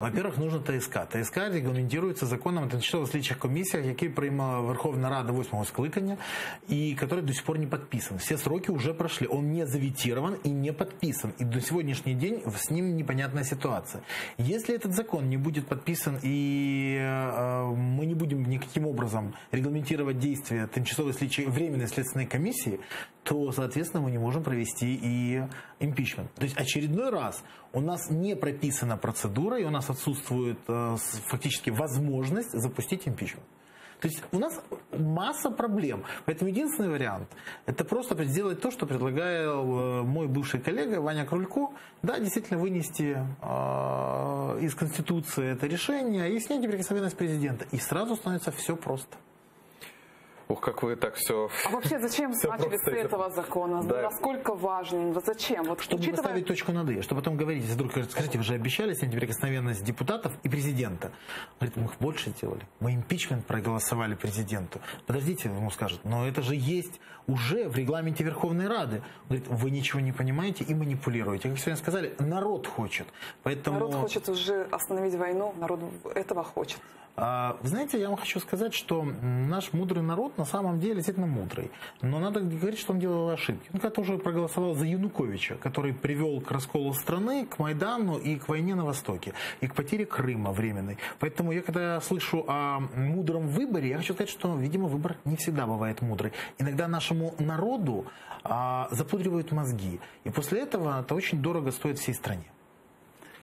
Во-первых, нужно ТСК. ТСК регламентується законом о тимчасових слідчих комісіях, які приймала Верховна Рада 8 скликання, и который до сих пор не подписан. Все сроки уже прошли. Он не заветирован и не подписан. И до сегодняшний день с ним непонятная ситуация. Если этот закон не будет подписан и э, мы не будем никаким образом регламентировать действия тимчасовой слідчей, временной следственной комиссии, то, соответственно, мы не можем провести и импичмент. То есть очередной раз у нас не прописана процедура, и у нас отсутствует э, фактически возможность запустить импичмент. То есть у нас масса проблем. Поэтому единственный вариант – это просто сделать то, что предлагал э, мой бывший коллега Ваня Крулько. Да, действительно вынести э, из Конституции это решение и снять неприкосновенность президента. И сразу становится все просто. Ух, как вы так все... А вообще зачем Всё начали с этого закона? Да. Насколько важен? Вот Зачем? Вот Чтобы учитывая- поставить точку над «и», чтобы потом говорить, если вдруг скажите, вы же обещали снять неприкосновенность депутатов и президента. Говорит, мы их больше делали. Мы импичмент проголосовали президенту. Подождите, ему скажут, но это же есть уже в регламенте Верховной Рады. Он говорит, вы ничего не понимаете и манипулируете. Как сегодня сказали, народ хочет. Поэтому... Народ хочет уже остановить войну, народ этого хочет. А, Вы знаете, я вам хочу сказать, что наш мудрый народ на самом деле действительно мудрый. Но надо говорить, что он делал ошибки. Он когда-то уже проголосовал за Януковича, который привел к расколу страны, к Майдану и к войне на Востоке, и к потере Крыма временной. Поэтому я когда слышу о мудром выборе, я хочу сказать, что, видимо, выбор не всегда бывает мудрый. Иногда нашему народу а, запудривают мозги. И после этого это очень дорого стоит всей стране.